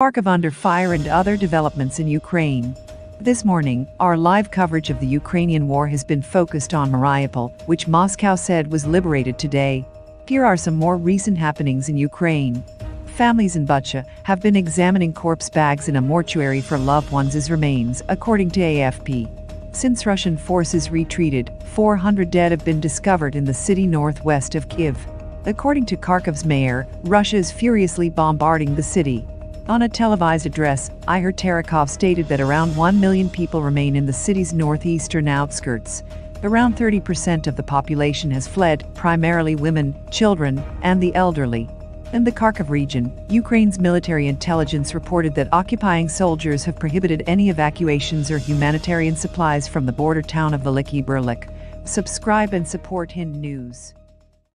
Kharkiv under fire and other developments in Ukraine. This morning, our live coverage of the Ukrainian war has been focused on Mariupol, which Moscow said was liberated today. Here are some more recent happenings in Ukraine. Families in Bucha have been examining corpse bags in a mortuary for loved ones' remains, according to AFP. Since Russian forces retreated, 400 dead have been discovered in the city northwest of Kyiv. According to Kharkiv's mayor, Russia is furiously bombarding the city. On a televised address, Ihor Terekhov stated that around 1 million people remain in the city's northeastern outskirts. Around 30% of the population has fled, primarily women, children, and the elderly. In the Kharkiv region, Ukraine's military intelligence reported that occupying soldiers have prohibited any evacuations or humanitarian supplies from the border town of Velykyi Burluk. Subscribe and support Hint News.